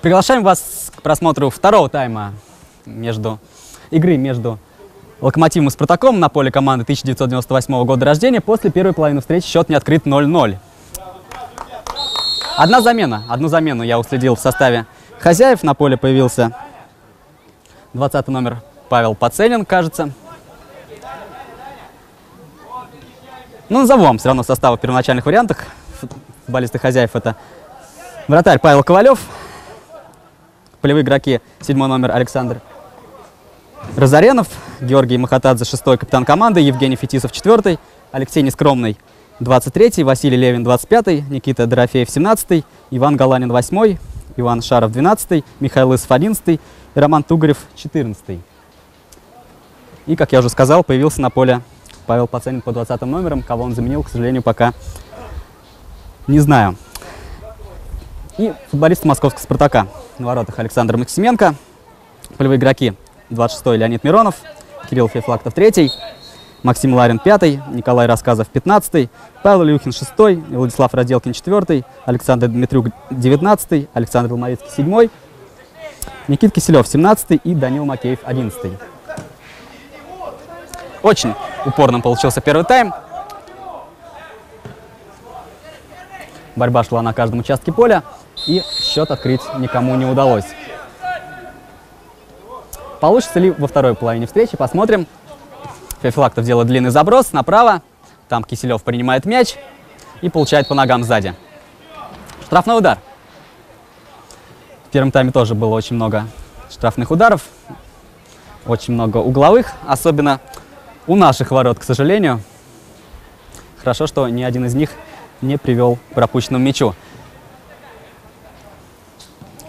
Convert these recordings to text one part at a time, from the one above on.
Приглашаем вас к просмотру второго тайма между игры между Локомотивом и Спартаком на поле команды 1998 года рождения. После первой половины встречи счет не открыт 0-0. Одна замена. Одну замену я уследил в составе хозяев. На поле появился 20 номер Павел Паценин, кажется. Ну, назову вам все равно состав в первоначальных вариантах. Футболисты хозяев это вратарь Павел Ковалев, полевые игроки седьмой номер Александр Разоренов, Георгий Махатадзе, шестой капитан команды, Евгений Фетисов, четвертый, Алексей Нескромный, 23-й, Василий Левин, 25-й, Никита Дорофеев, 17-й, Иван Галанин, 8-й, Иван Шаров, 12-й, Михаил Лысов, 11-й и Роман Тугарев, 14-й. И, как я уже сказал, появился на поле Павел Пацанин по 20 номером. Кого он заменил, к сожалению, пока не знаю. И футболист московского «Спартака» на воротах Александр Максименко. Полевые игроки 26-й Леонид Миронов, Кирилл Феофлактов 3 Максим Ларин 5 Николай Рассказов 15 Павел Илюхин 6 Владислав Разделкин 4 Александр Дмитрюк 19 Александр Ломовицкий 7 Никит Киселев 17 и Данил Макеев 11 Очень упорным получился первый тайм. Борьба шла на каждом участке поля, и счет открыть никому не удалось. Получится ли во второй половине встречи, посмотрим. Феофилактов делает длинный заброс направо, там Киселев принимает мяч и получает по ногам сзади. Штрафной удар. В первом тайме тоже было очень много штрафных ударов, очень много угловых, особенно у наших ворот, к сожалению. Хорошо, что ни один из них не привел к пропущенному мячу.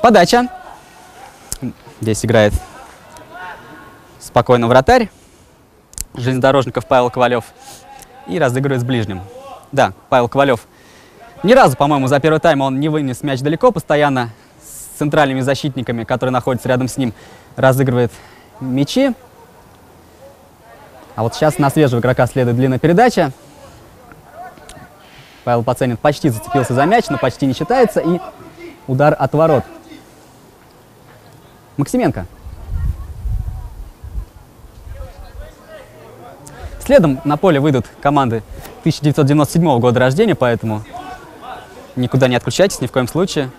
Подача. Здесь играет спокойно вратарь. Железнодорожников Павел Ковалев. И разыгрывает с ближним. Да, Павел Ковалев. Ни разу, по-моему, за первый тайм он не вынес мяч далеко. Постоянно с центральными защитниками, которые находятся рядом с ним, разыгрывает мячи. А вот сейчас на свежего игрока следует длинная передача. Павел Пацанин почти зацепился за мяч, но почти не считается. И удар от ворот. Максименко. Следом на поле выйдут команды 1997 года рождения, поэтому никуда не отключайтесь ни в коем случае.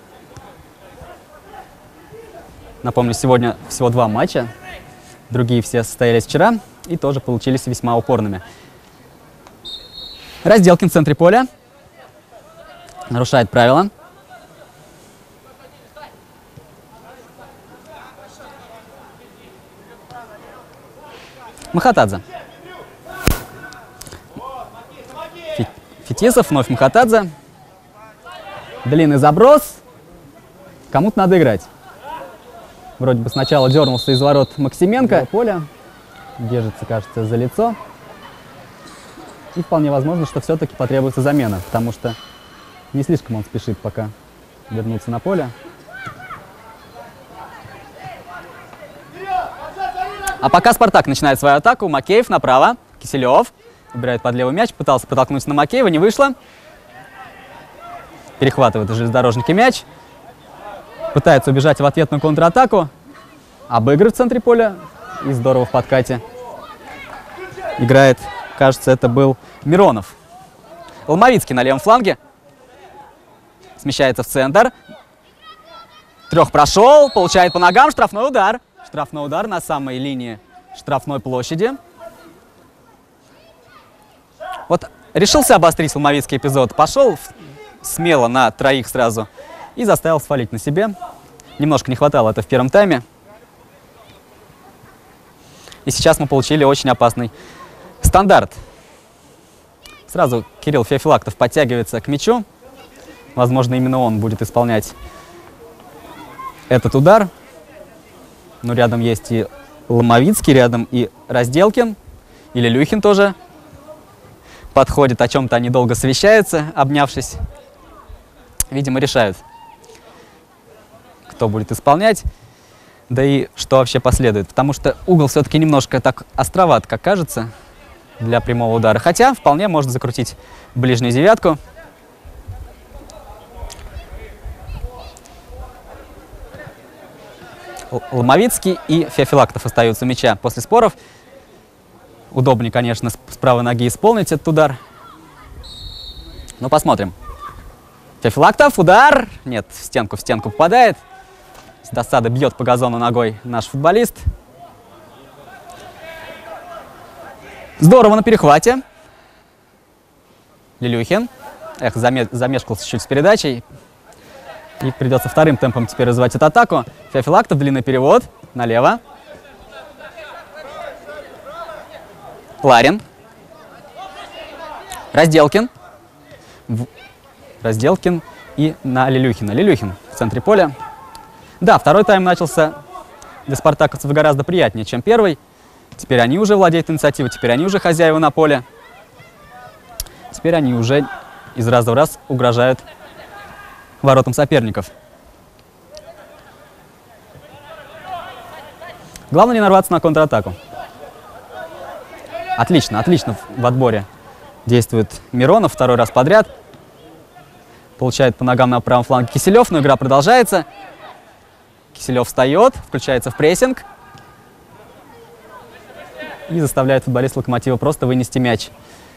Напомню, сегодня всего два матча. Другие все состоялись вчера и тоже получились весьма упорными. Разделкин в центре поля. Нарушает правила. Махатадзе. Фетисов, вновь Махатадзе. Длинный заброс. Кому-то надо играть. Вроде бы сначала дернулся из ворот Максименко. Поля держится, кажется, за лицо. И вполне возможно, что все-таки потребуется замена, потому что не слишком он спешит пока вернуться на поле. А пока Спартак начинает свою атаку, Макеев направо, Киселев выбирает под левый мяч, пытался протолкнуться на Макеева, не вышло. Перехватывает железнодорожники мяч пытается убежать в ответную контратаку, обыгрывает в центре поля и здорово в подкате. Играет, кажется, это был Миронов. Ломовицкий на левом фланге. Смещается в центр. Трех прошел, получает по ногам штрафной удар. Штрафной удар на самой линии штрафной площади. Вот решился обострить Ломовицкий эпизод. Пошел смело на троих сразу и заставил свалить на себе. Немножко не хватало это в первом тайме. И сейчас мы получили очень опасный стандарт. Сразу Кирилл Феофилактов подтягивается к мячу. Возможно, именно он будет исполнять этот удар. Но рядом есть и Ломовицкий, рядом и Разделкин. Или Люхин тоже подходит. О чем-то они долго совещаются, обнявшись. Видимо, решают кто будет исполнять, да и что вообще последует. Потому что угол все-таки немножко так островат, как кажется, для прямого удара. Хотя вполне можно закрутить ближнюю девятку. Ломовицкий и Феофилактов остаются мяча после споров. Удобнее, конечно, с правой ноги исполнить этот удар. Ну, посмотрим. Феофилактов, удар. Нет, в стенку, в стенку попадает. С досады бьет по газону ногой наш футболист. Здорово на перехвате. Лилюхин. Эх, заме- замешкался чуть с передачей. И придется вторым темпом теперь развивать эту атаку. Феофилактов, длинный перевод. Налево. Ларин. Разделкин. В- Разделкин и на Лилюхина. Лилюхин в центре поля. Да, второй тайм начался для спартаковцев гораздо приятнее, чем первый. Теперь они уже владеют инициативой, теперь они уже хозяева на поле. Теперь они уже из раза в раз угрожают воротам соперников. Главное не нарваться на контратаку. Отлично, отлично в отборе действует Миронов второй раз подряд. Получает по ногам на правом фланге Киселев, но игра продолжается. Киселев встает, включается в прессинг и заставляет футболист Локомотива просто вынести мяч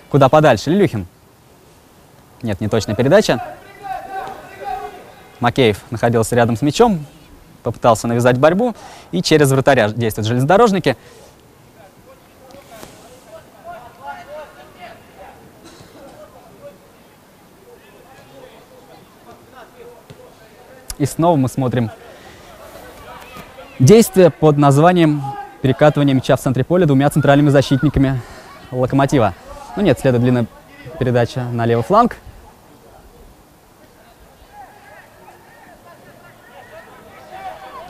куда подальше. Лилюхин. Нет, не точная передача. Макеев находился рядом с мячом, попытался навязать борьбу и через вратаря действуют железнодорожники. И снова мы смотрим действие под названием перекатывание мяча в центре поля двумя центральными защитниками Локомотива. Ну нет, следует длинная передача на левый фланг.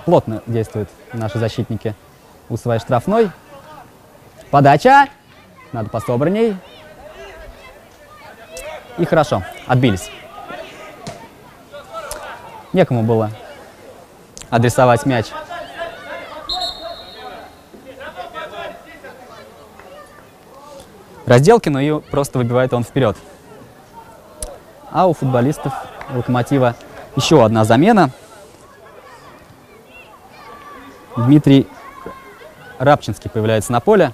Плотно действуют наши защитники у своей штрафной. Подача. Надо пособранней. И хорошо, отбились. Некому было адресовать мяч. Разделкину и просто выбивает он вперед. А у футболистов Локомотива еще одна замена. Дмитрий Рабчинский появляется на поле.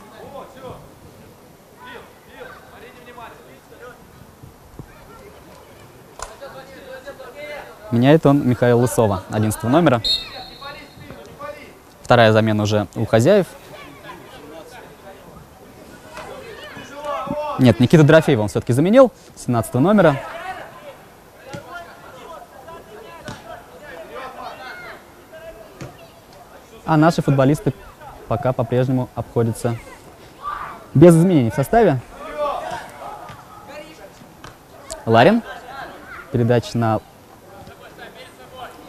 Меняет он Михаила Лысова, 11 номера. Вторая замена уже у хозяев. Нет, Никита Дорофеева он все-таки заменил, 17 номера. А наши футболисты пока по-прежнему обходятся без изменений в составе. Ларин. Передача на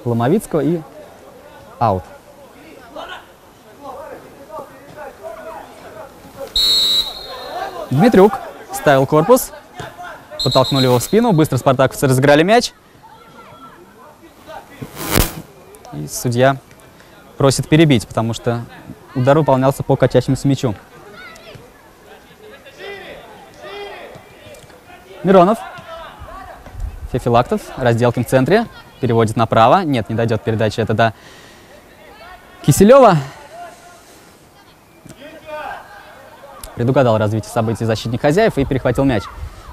Ломовицкого и аут. Дмитрюк ставил корпус, подтолкнули его в спину, быстро спартаковцы разыграли мяч. И судья просит перебить, потому что удар выполнялся по катящемуся мячу. Миронов. Фефилактов. Разделкин в центре. Переводит направо. Нет, не дойдет передача. Это до Киселева. Предугадал развитие событий защитник хозяев и перехватил мяч.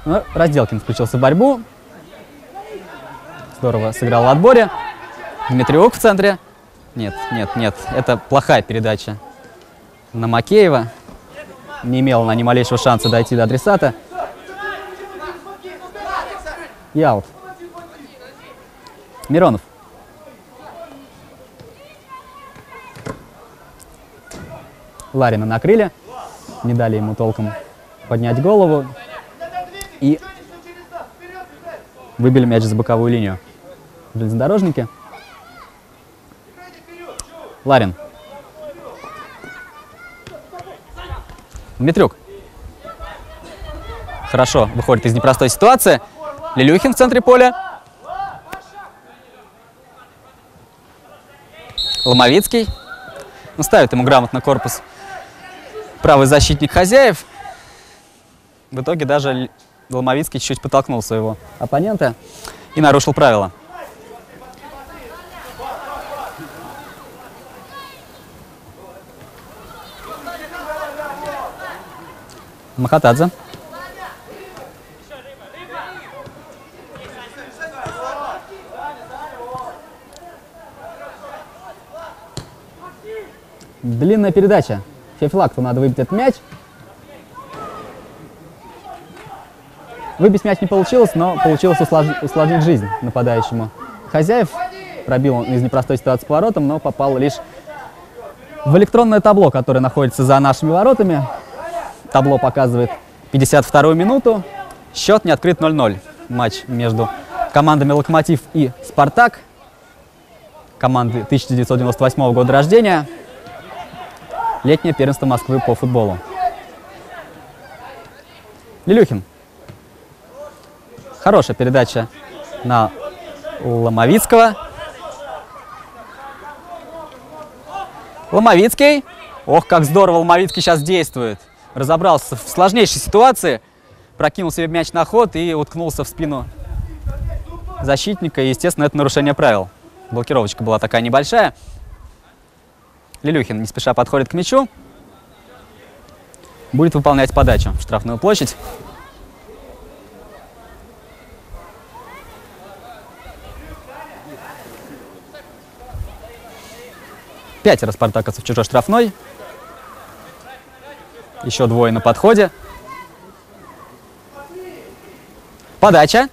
Но Разделкин включился в борьбу. Здорово сыграл в отборе. Дмитриук в центре. Нет, нет, нет. Это плохая передача на Макеева. Не имела она ни малейшего шанса дойти до адресата. Аут. Миронов. Ларина накрыли. Не дали ему толком поднять голову. И выбили мяч за боковую линию. Железнодорожники. Ларин. Дмитрюк. Хорошо, выходит из непростой ситуации. Лилюхин в центре поля. Ломовицкий. Ну, ставит ему грамотно корпус правый защитник хозяев. В итоге даже Ломовицкий чуть-чуть подтолкнул своего оппонента и нарушил правила. Махатадзе. Длинная передача. Фефлакту надо выбить этот мяч. Выбить мяч не получилось, но получилось услож- усложнить жизнь нападающему. Хозяев пробил он из непростой ситуации поворотом, но попал лишь в электронное табло, которое находится за нашими воротами. Табло показывает 52-ю минуту. Счет не открыт 0-0. Матч между командами «Локомотив» и «Спартак». Команды 1998 года рождения. Летнее первенство Москвы по футболу. Лилюхин. Хорошая передача на Ломовицкого. Ломовицкий. Ох, как здорово Ломовицкий сейчас действует. Разобрался в сложнейшей ситуации. Прокинул себе мяч на ход и уткнулся в спину защитника. И, естественно, это нарушение правил. Блокировочка была такая небольшая. Лилюхин не спеша подходит к мячу. Будет выполнять подачу в штрафную площадь. Пятеро спартаковцев в чужой штрафной. Еще двое на подходе. Подача.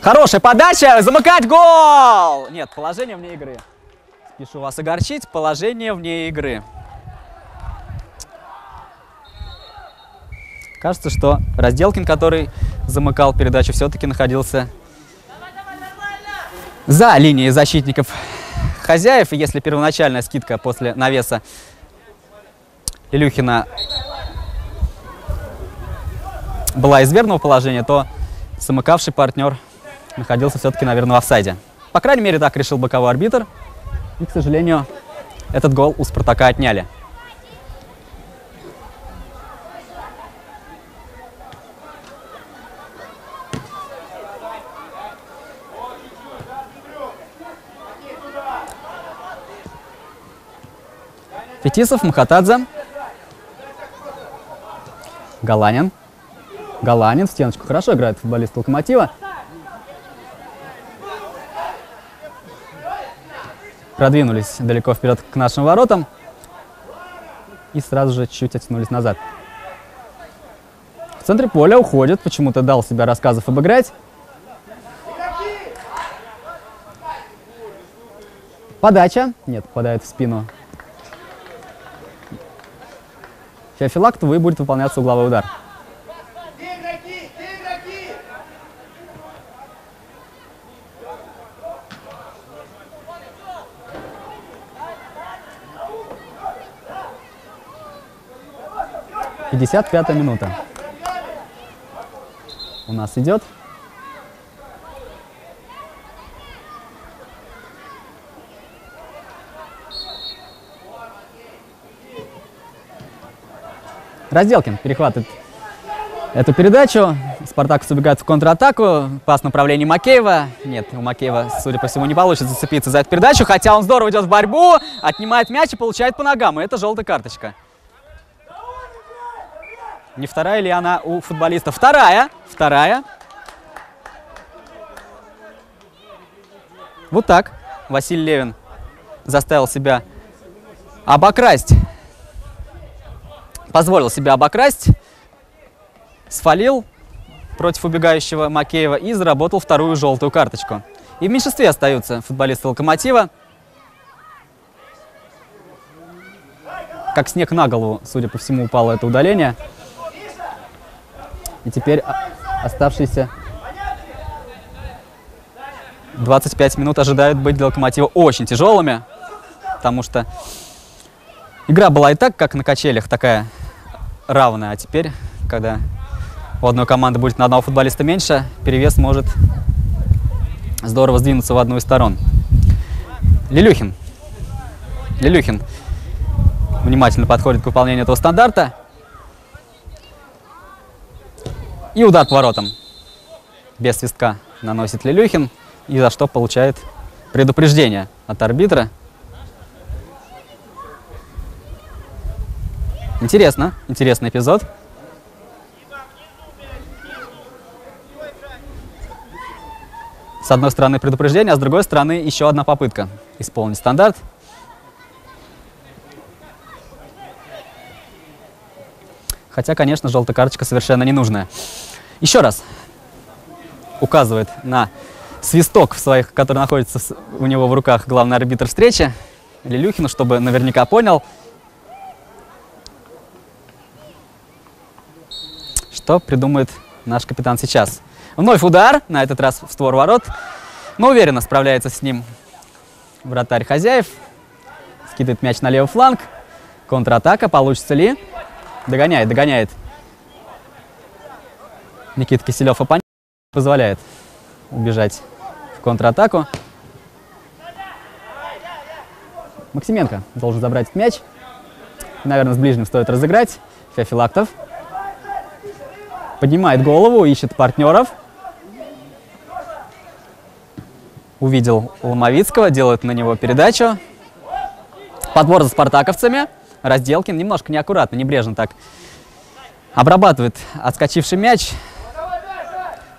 Хорошая подача. Замыкать гол! Нет, положение вне игры. Спешу вас огорчить. Положение вне игры. Кажется, что Разделкин, который замыкал передачу, все-таки находился за линией защитников хозяев. И если первоначальная скидка после навеса Илюхина была из верного положения, то замыкавший партнер находился все-таки, наверное, в офсайде. По крайней мере, так решил боковой арбитр. И, к сожалению, этот гол у «Спартака» отняли. Фетисов, Махатадзе. Галанин. Галанин стеночку. Хорошо играет футболист Локомотива. Продвинулись далеко вперед к нашим воротам. И сразу же чуть оттянулись назад. В центре поля уходит. Почему-то дал себя рассказов обыграть. Подача. Нет, попадает в спину Феофилактову и будет выполняться угловой удар. Пятьдесят пятая минута. У нас идет. Разделкин перехватывает эту передачу. Спартак убегает в контратаку. Пас в направлении Макеева. Нет, у Макеева, судя по всему, не получится зацепиться за эту передачу. Хотя он здорово идет в борьбу, отнимает мяч и получает по ногам. И это желтая карточка. Не вторая ли она у футболиста? Вторая. Вторая. Вот так Василий Левин заставил себя обокрасть позволил себя обокрасть, сфалил против убегающего Макеева и заработал вторую желтую карточку. И в меньшинстве остаются футболисты «Локомотива». Как снег на голову, судя по всему, упало это удаление. И теперь оставшиеся 25 минут ожидают быть для «Локомотива» очень тяжелыми, потому что Игра была и так, как на качелях, такая равная, а теперь, когда у одной команды будет на одного футболиста меньше, перевес может здорово сдвинуться в одну из сторон. Лилюхин. Лилюхин внимательно подходит к выполнению этого стандарта. И удар по воротам. Без свистка наносит Лилюхин, и за что получает предупреждение от арбитра. Интересно, интересный эпизод. С одной стороны предупреждение, а с другой стороны еще одна попытка исполнить стандарт. Хотя, конечно, желтая карточка совершенно ненужная. Еще раз указывает на свисток, в своих, который находится у него в руках главный арбитр встречи, Лилюхину, чтобы наверняка понял, что придумает наш капитан сейчас. Вновь удар, на этот раз в створ ворот, но уверенно справляется с ним вратарь хозяев. Скидывает мяч на левый фланг. Контратака, получится ли? Догоняет, догоняет. Никита Киселев оппонент позволяет убежать в контратаку. Максименко должен забрать мяч. Наверное, с ближним стоит разыграть. Феофилактов. Поднимает голову, ищет партнеров. Увидел Ломовицкого, делает на него передачу. Подбор за спартаковцами. Разделкин немножко неаккуратно, небрежно так обрабатывает отскочивший мяч.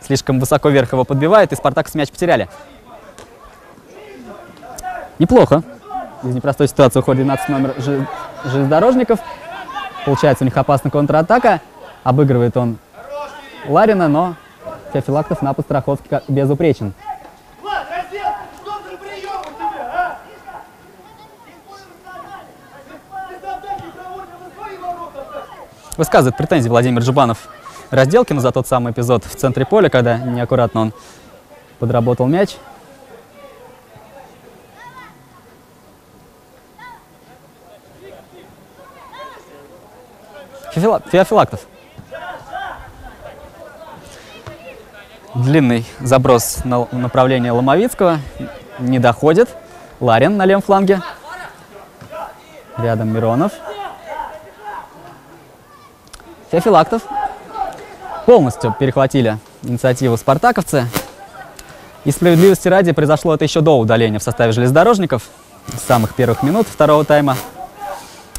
Слишком высоко вверх его подбивает, и спартаковцы мяч потеряли. Неплохо. Из непростой ситуации уходит 12 номер железнодорожников. Получается у них опасная контратака. Обыгрывает он Ларина, но Феофилактов на подстраховке безупречен. Высказывает претензии Владимир Джубанов Разделкину за тот самый эпизод в центре поля, когда неаккуратно он подработал мяч. Феофила- Феофилактов. Длинный заброс на направление Ломовицкого. Не доходит. Ларин на левом фланге. Рядом Миронов. Феофилактов. Полностью перехватили инициативу спартаковцы. И справедливости ради произошло это еще до удаления в составе железнодорожников с самых первых минут второго тайма.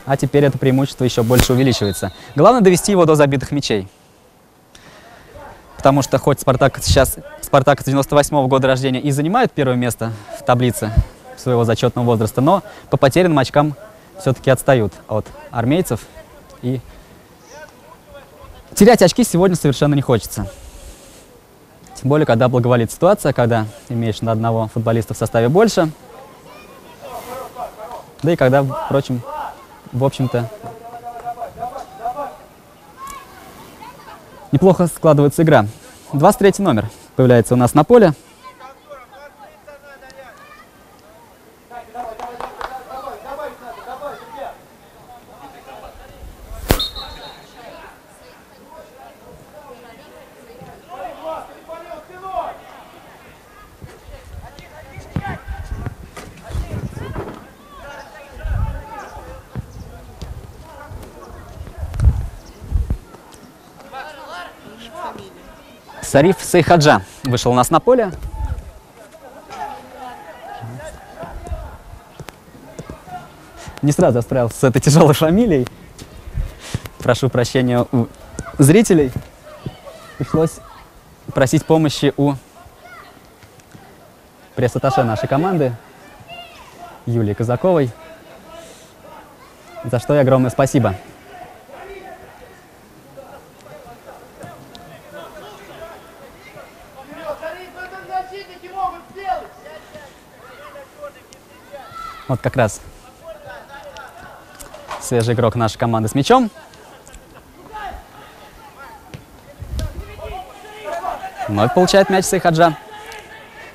А теперь это преимущество еще больше увеличивается. Главное довести его до забитых мячей. Потому что хоть Спартак сейчас, Спартак с 98 года рождения и занимает первое место в таблице своего зачетного возраста, но по потерянным очкам все-таки отстают от армейцев. И терять очки сегодня совершенно не хочется. Тем более, когда благоволит ситуация, когда имеешь на одного футболиста в составе больше. Да и когда, впрочем, в общем-то, неплохо складывается игра. 23 номер появляется у нас на поле. Сариф Сейхаджа вышел у нас на поле. Не сразу справился с этой тяжелой фамилией. Прошу прощения у зрителей. Пришлось просить помощи у пресс-атташе нашей команды Юлии Казаковой, за что ей огромное спасибо. Вперед, смотри, что это защитники могут сделать. Вот как раз свежий игрок нашей команды с мячом. Вновь получает мяч Сейхаджа.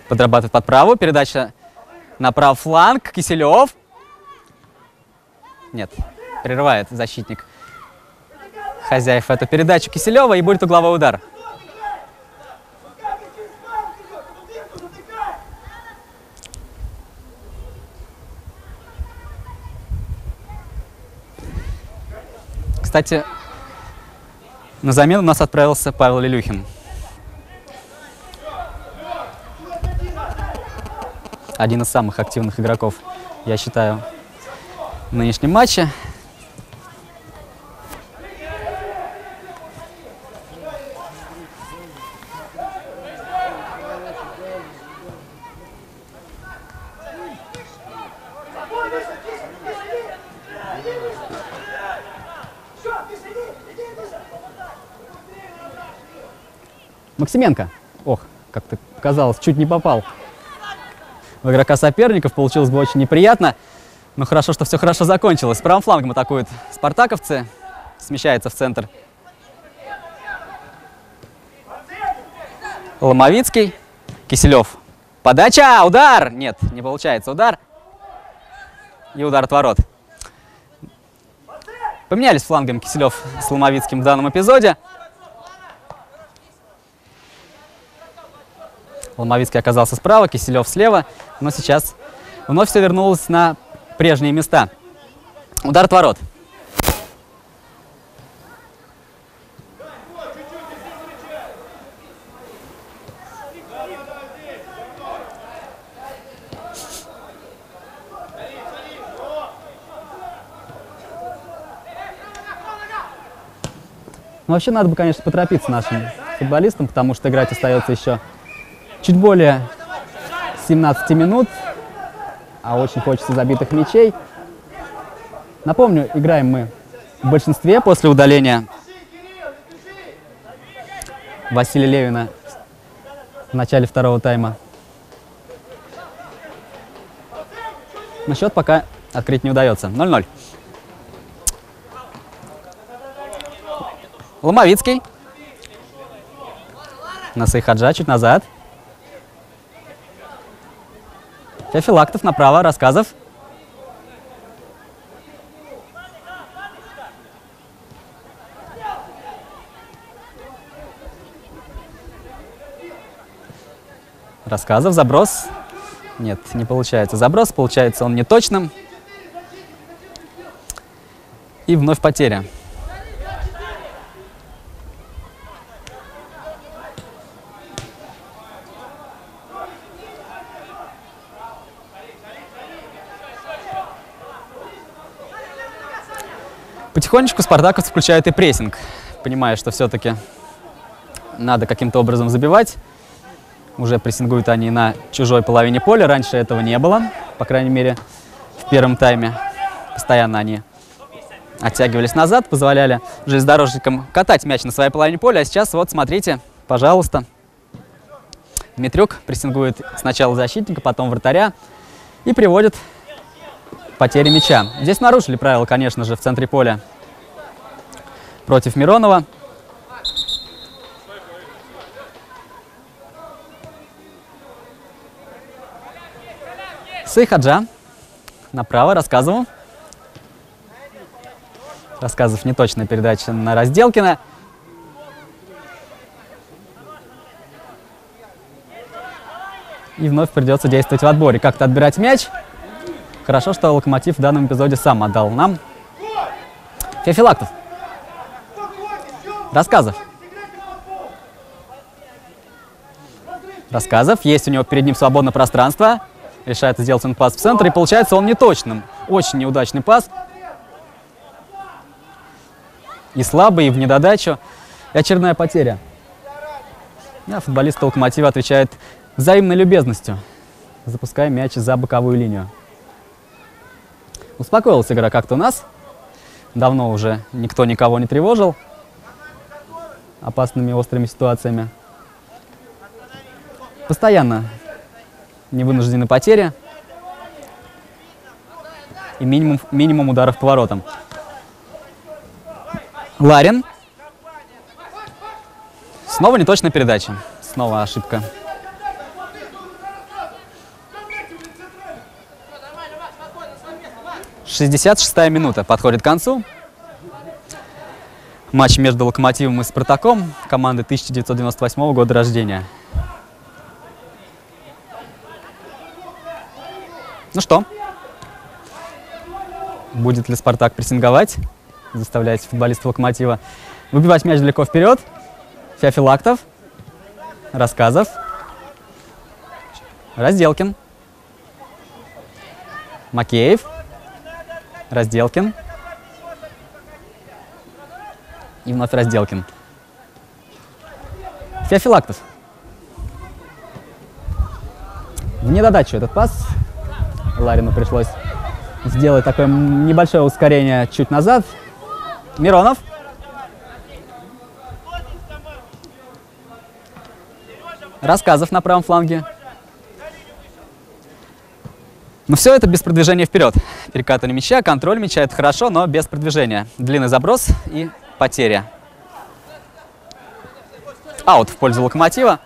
Подрабатывает под правую. Передача на правый фланг. Киселев. Нет, прерывает защитник хозяев эту передачу Киселева и будет угловой удар. Кстати, на замену у нас отправился Павел Лилюхин. Один из самых активных игроков, я считаю, в нынешнем матче. Максименко. Ох, как-то казалось, чуть не попал в игрока соперников. Получилось бы очень неприятно. Но хорошо, что все хорошо закончилось. Правым флангом атакуют спартаковцы. Смещается в центр. Ломовицкий. Киселев. Подача! Удар! Нет, не получается удар. И удар от ворот. Поменялись флангами Киселев с Ломовицким в данном эпизоде. Ломовицкий оказался справа, Киселев слева. Но сейчас вновь все вернулось на прежние места. Удар от ворот. Ну, вообще надо бы, конечно, поторопиться нашим футболистам, потому что играть остается еще чуть более 17 минут, а очень хочется забитых мячей. Напомню, играем мы в большинстве после удаления Василия Левина в начале второго тайма. Но счет пока открыть не удается. 0-0. Ломовицкий. Насей Хаджа чуть назад. Феофилактов направо, Рассказов. Рассказов, заброс. Нет, не получается заброс, получается он неточным. И вновь потеря. Потихонечку спартаковцы включают и прессинг, понимая, что все-таки надо каким-то образом забивать. Уже прессингуют они на чужой половине поля. Раньше этого не было, по крайней мере, в первом тайме. Постоянно они оттягивались назад, позволяли железнодорожникам катать мяч на своей половине поля. А сейчас вот смотрите, пожалуйста. Дмитрюк прессингует сначала защитника, потом вратаря и приводит потери мяча. Здесь нарушили правила, конечно же, в центре поля против Миронова. Сейхаджа направо, рассказывал. Рассказов неточная передача на Разделкина. И вновь придется действовать в отборе. Как-то отбирать мяч. Хорошо, что Локомотив в данном эпизоде сам отдал нам. Феофилактов. Рассказов. Рассказов. Есть у него перед ним свободное пространство. Решает сделать он пас в центр. И получается он неточным. Очень неудачный пас. И слабый, и в недодачу. И очередная потеря. А футболист Локомотива отвечает взаимной любезностью, запуская мяч за боковую линию. Успокоилась игра как-то у нас. Давно уже никто никого не тревожил опасными острыми ситуациями. Постоянно невынуждены потери и минимум, минимум ударов по воротам. Ларин. Снова неточная передача. Снова ошибка 66-я минута подходит к концу. Матч между Локомотивом и Спартаком, команды 1998 года рождения. Ну что, будет ли Спартак прессинговать, заставлять футболистов Локомотива выбивать мяч далеко вперед? Феофилактов, Рассказов, Разделкин, Макеев – Разделкин. И вновь Разделкин. Феофилактов. В недодачу этот пас. Ларину пришлось сделать такое небольшое ускорение чуть назад. Миронов. Рассказов на правом фланге. Но все это без продвижения вперед. Перекатывание мяча, контроль мяча – это хорошо, но без продвижения. Длинный заброс и потеря. Аут в пользу локомотива.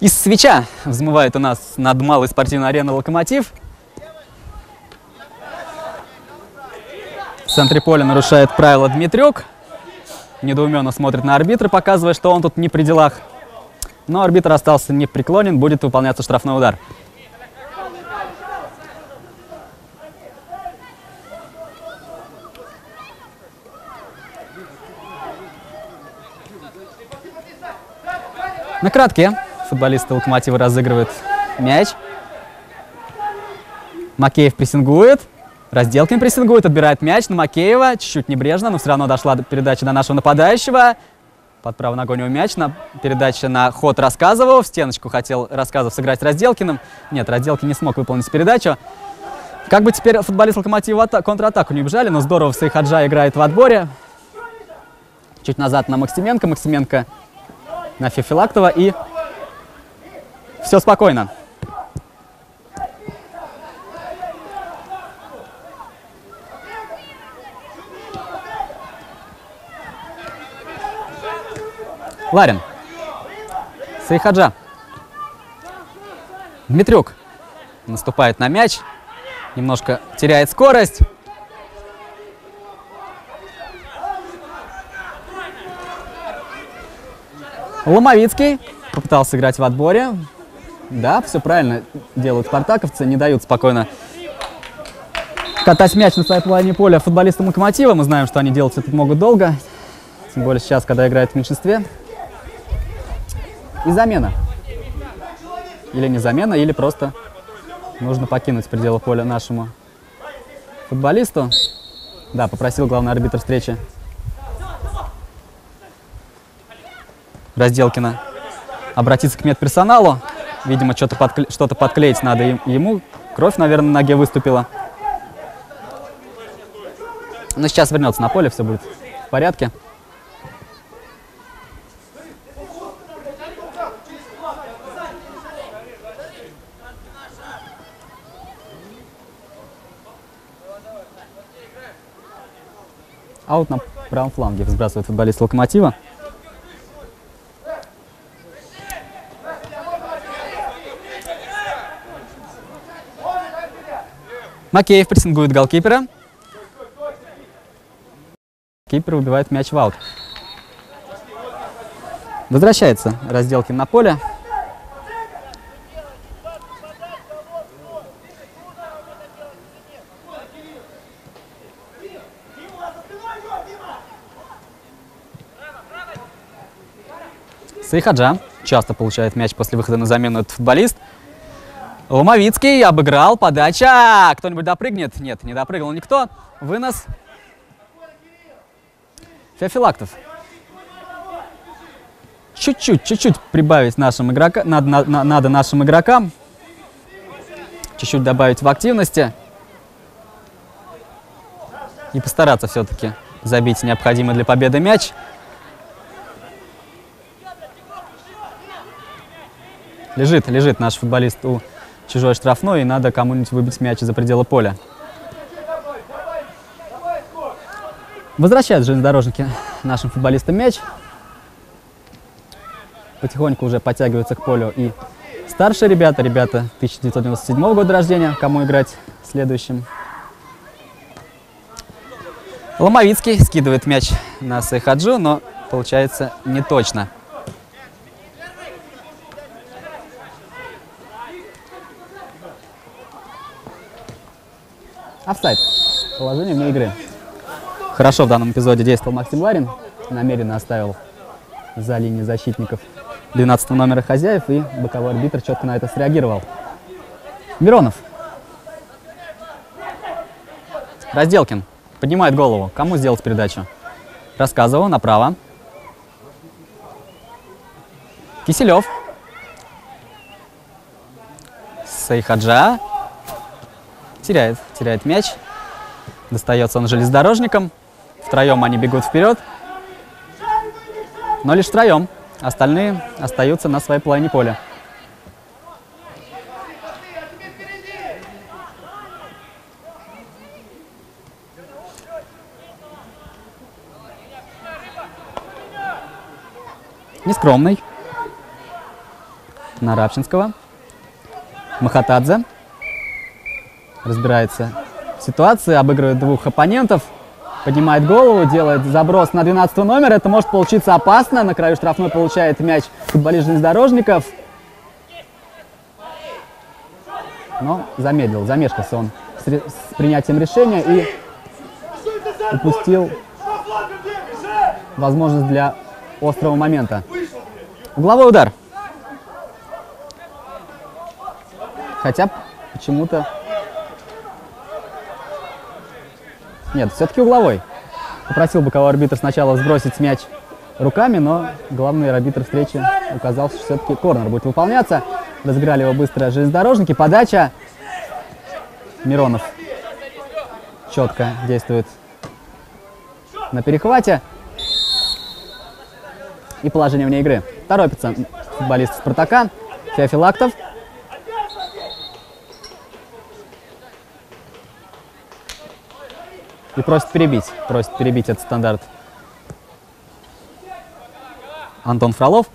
Из свеча взмывает у нас над малой спортивной ареной «Локомотив». В центре поля нарушает правила Дмитрюк. Недоуменно смотрит на арбитра, показывая, что он тут не при делах. Но арбитр остался непреклонен, будет выполняться штрафной удар. На кратке футболисты Локомотива разыгрывают мяч. Макеев прессингует. Разделкин прессингует, отбирает мяч на Макеева. Чуть-чуть небрежно, но все равно дошла передача до нашего нападающего. Под правой ногой у него мяч. На передача на ход Рассказового. В стеночку хотел Рассказов сыграть Разделкиным. Нет, Разделкин не смог выполнить передачу. Как бы теперь футболист Локомотива ата- контратаку не убежали, но здорово Сайхаджа играет в отборе. Чуть назад на Максименко. Максименко на Фефилактова и все спокойно. Ларин. Сайхаджа. Дмитрюк. Наступает на мяч. Немножко теряет скорость. Ломовицкий попытался играть в отборе. Да, все правильно делают спартаковцы, не дают спокойно катать мяч на своей половине поля футболистам Локомотива. Мы знаем, что они делать это могут долго. Тем более сейчас, когда играют в меньшинстве. И замена. Или не замена, или просто нужно покинуть пределы поля нашему футболисту. Да, попросил главный арбитр встречи Разделкина обратиться к медперсоналу. Видимо, что-то подкле- что-то подклеить надо ему. Кровь, наверное, на ноге выступила. Но сейчас вернется на поле, все будет в порядке. Аут на правом фланге сбрасывает футболист Локомотива. Макеев прессингует голкипера. Кипер выбивает мяч в аут. Возвращается Разделкин на поле. Сайхаджа часто получает мяч после выхода на замену этот футболист. Ломовицкий обыграл, подача. Кто-нибудь допрыгнет? Нет, не допрыгнул никто. Вынос. Феофилактов. Чуть-чуть, чуть-чуть прибавить нашим игрокам, надо, на- на- надо нашим игрокам. Чуть-чуть добавить в активности. И постараться все-таки забить необходимый для победы мяч. Лежит, лежит наш футболист у чужой штрафной, и надо кому-нибудь выбить мяч за пределы поля. Возвращают железнодорожники нашим футболистам мяч. Потихоньку уже подтягиваются к полю и старшие ребята, ребята 1997 года рождения, кому играть следующим. Ломовицкий скидывает мяч на Сайхаджу, но получается не точно. Офсайд. Положение вне игры. Хорошо в данном эпизоде действовал Максим Ларин. Намеренно оставил за линией защитников 12 номера хозяев, и боковой арбитр четко на это среагировал. Миронов. Разделкин. Поднимает голову. Кому сделать передачу? Рассказывал направо. Киселев. Сайхаджа теряет, теряет мяч. Достается он железнодорожникам. Втроем они бегут вперед. Но лишь втроем. Остальные остаются на своей половине поля. Нескромный. На Рабчинского. Махатадзе. Разбирается в ситуации, обыгрывает двух оппонентов. Поднимает голову, делает заброс на 12 номер. Это может получиться опасно. На краю штрафной получает мяч футболист железнодорожников. Но замедлил, замешкался он с, с принятием решения и упустил возможность для острого момента. Угловой удар. Хотя почему-то... Нет, все-таки угловой. Попросил боковой арбитр сначала сбросить мяч руками, но главный арбитр встречи указал, что все-таки корнер будет выполняться. Разыграли его быстро железнодорожники. Подача. Миронов четко действует на перехвате. И положение вне игры. Торопится футболист Спартака. Феофилактов. И просит перебить. Просит перебить этот стандарт. Антон Фролов.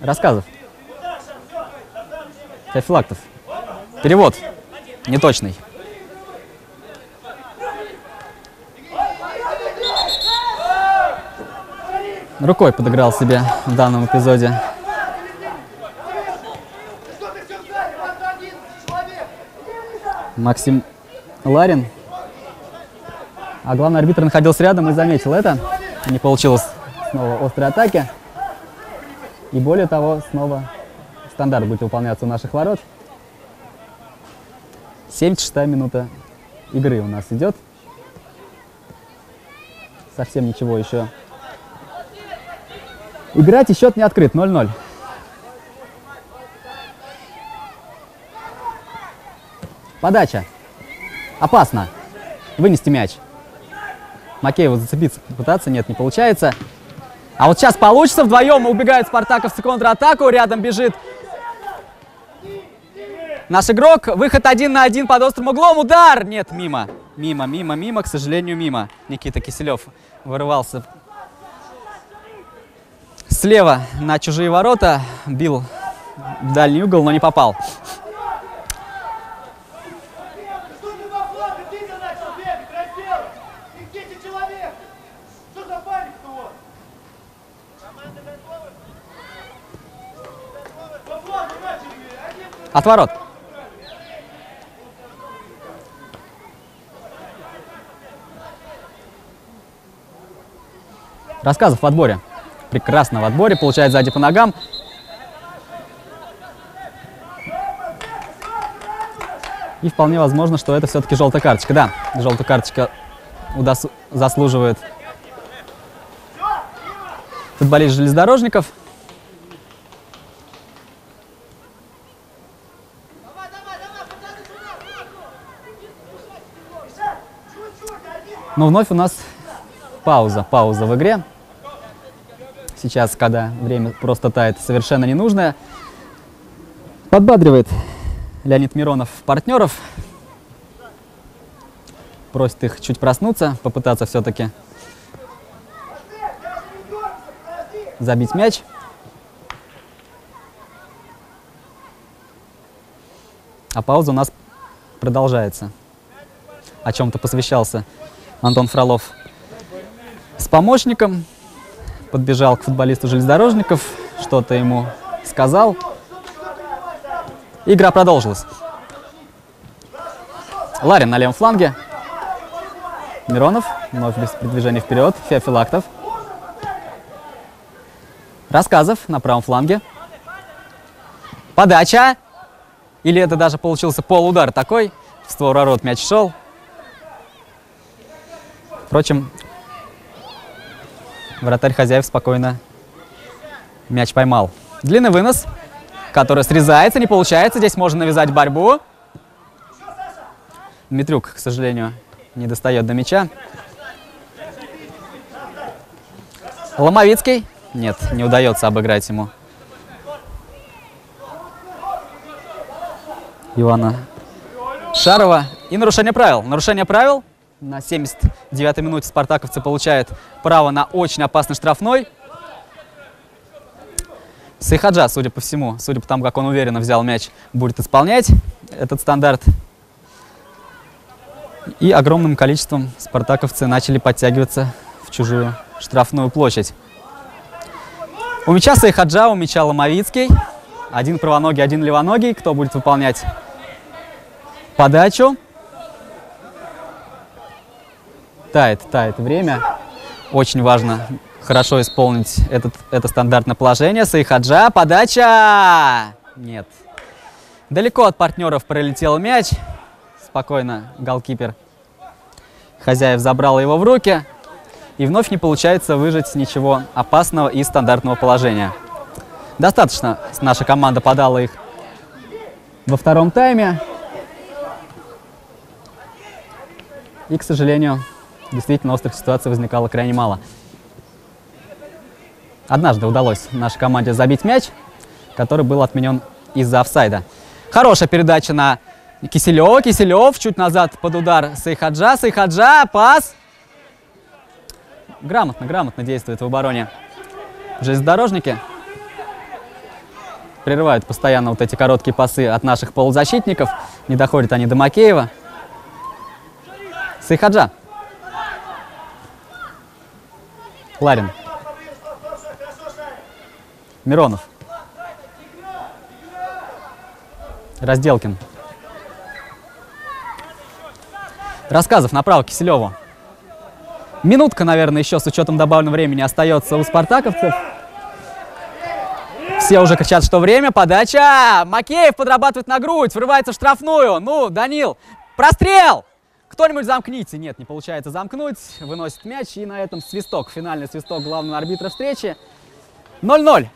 Рассказов. Феофилактов. Перевод. Неточный. Рукой подыграл себе в данном эпизоде Что ты все сзади? Вас 11 человек. Максим Ларин. А главный арбитр находился рядом и заметил это. Не получилось снова острой атаки. И более того, снова стандарт будет выполняться у наших ворот. 76 минута игры у нас идет. Совсем ничего еще. Играть и счет не открыт, 0-0. Подача. Опасно. Вынести мяч. Макееву зацепиться пытаться, нет, не получается. А вот сейчас получится, вдвоем убегает Спартаковцы контратаку, рядом бежит наш игрок. Выход один на один под острым углом, удар! Нет, мимо, мимо, мимо, мимо, к сожалению, мимо. Никита Киселев вырывался слева на чужие ворота, бил дальний угол, но не попал. Что ты во флаг? Ты-то начал бегать, разделать. Их 10 человек. Что за паника-то вот? Во флагу начали. Один От ворот. Рассказов в отборе. Прекрасно в отборе, получает сзади по ногам. И вполне возможно, что это все-таки желтая карточка. Да, желтая карточка удос- заслуживает футболист железнодорожников. Но вновь у нас пауза, пауза в игре. Сейчас, когда время просто тает совершенно ненужное. Подбадривает Леонид Миронов партнеров. Просит их чуть проснуться, попытаться все-таки забить мяч. А пауза у нас продолжается. О чем-то посвящался Антон Фролов с помощником. Подбежал к футболисту железнодорожников, что-то ему сказал. Игра продолжилась. Ларин на левом фланге. Миронов, вновь без продвижения вперед. Феофилактов. Рассказов на правом фланге. Подача. Или это даже получился полудар такой. В створ ворот мяч шел. Впрочем, вратарь хозяев спокойно мяч поймал. Длинный вынос. который срезается, не получается. Здесь можно навязать борьбу. Дмитрюк, к сожалению, не достает до мяча. Ломовицкий. Нет, не удается обыграть ему. Ивана Шарова. И нарушение правил. Нарушение правил. На 79-й минуте спартаковцы получают право на очень опасный штрафной. Сайхаджа, судя по всему, судя по тому, как он уверенно взял мяч, будет исполнять этот стандарт. И огромным количеством спартаковцы начали подтягиваться в чужую штрафную площадь. У мяча Сайхаджа, у мяча Ломовицкий. Один правоногий, один левоногий. Кто будет выполнять подачу? Тает, тает время. Очень важно хорошо исполнить этот, это стандартное положение. Сайхаджа, подача! Нет. Далеко от партнеров пролетел мяч. Спокойно голкипер хозяев забрал его в руки. И вновь не получается выжать ничего опасного из стандартного положения. Достаточно наша команда подала их во втором тайме. И, к сожалению, действительно острых ситуаций возникало крайне мало. Однажды удалось нашей команде забить мяч, который был отменен из-за офсайда. Хорошая передача на Киселев, Киселев, чуть назад под удар Сайхаджа, Сайхаджа, пас. Грамотно, грамотно действует в обороне железнодорожники. Прерывают постоянно вот эти короткие пасы от наших полузащитников. Не доходят они до Макеева. Сайхаджа. Ларин. Миронов. Разделкин. Рассказов направо Киселеву. Минутка, наверное, еще с учетом добавленного времени остается у спартаковцев. Все уже кричат, что время. Подача! Макеев подрабатывает на грудь, врывается в штрафную. Ну, Данил, прострел! Кто-нибудь замкните. Нет, не получается замкнуть. Выносит мяч. И на этом свисток, финальный свисток главного арбитра встречи. 0-0.